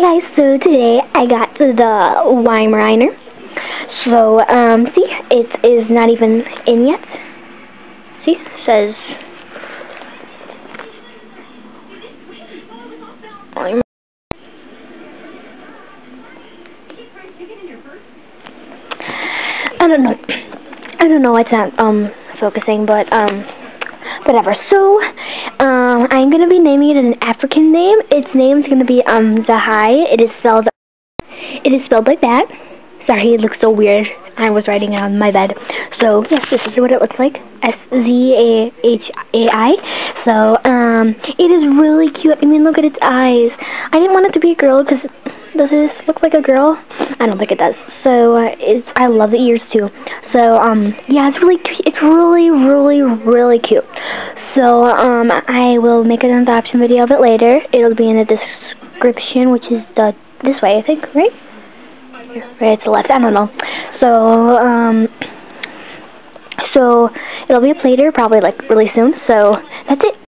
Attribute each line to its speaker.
Speaker 1: Guys, so today I got the Weimaraner. So, um, see, it is not even in yet. See, says. I don't know. I don't know why it's not, um, focusing, but, um, whatever. So, um, I'm gonna be naming it an African name. Its name's gonna be um Zahai. It is spelled. It is spelled like that. Sorry, it looks so weird. I was writing it on my bed. So yes, this is what it looks like. S Z A H A I. So um, it is really cute. I mean, look at its eyes. I didn't want it to be a girl because does this look like a girl? I don't think it does. So uh, it's I love the ears too. So um yeah, it's really it's really really really cute. So um I will make an adoption video of it later. It'll be in the description, which is the this way I think, right? Right to the left. I don't know. So um so it'll be up later, probably like really soon. So that's.